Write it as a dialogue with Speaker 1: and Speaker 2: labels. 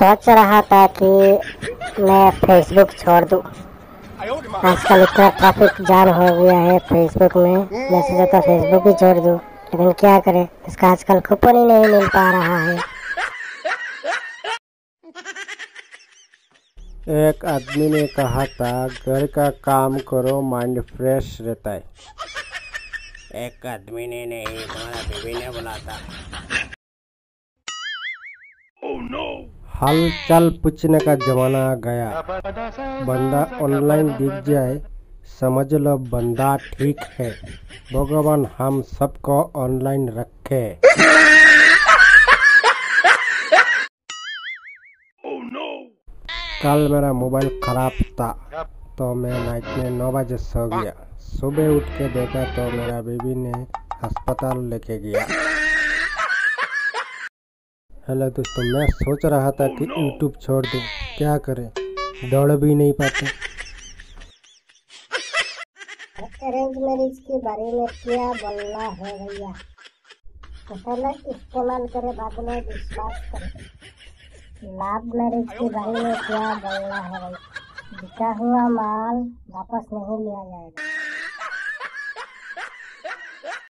Speaker 1: सोच रहा था कि मैं फेसबुक छोड़ दूँ। आजकल इतना ट्रैफ़िक जाम हो गया है फेसबुक में। मैं सोचा था फेसबुक ही छोड़ दूँ लेकिन क्या करें? इसका आजकल कूपन ही नहीं मिल पा रहा है।
Speaker 2: एक आदमी ने कहा था घर का काम करो माइंड फ्रेश रहता है। एक आदमी ने नहीं तुम्हारा बीवी ने बोला था। हाल चाल पूछने का जमाना आ गया। बंदा ऑनलाइन दिख जाए, समझ लो बंदा ठीक है। भगवान हम सबको ऑनलाइन रखे। कल मेरा मोबाइल खराब था तो मैं नाइट में नौ बजे सो गया। सुबह उठ के देखा तो मेरा बीबी ने अस्पताल लेके गया। हेलो दोस्तों मैं सोच रहा था कि यूट्यूब छोड़ दूँ। क्या करें? दौड़ भी नहीं पाते।
Speaker 1: अरेंज मैरिज के बारे में क्या बोलना है भैया? तो पहले इस्तेमाल करे बाद में विश्वास करे। लाभ मैरिज के बारे में क्या बोलना है? भाई बिका हुआ माल वापस नहीं लिया जाएगा।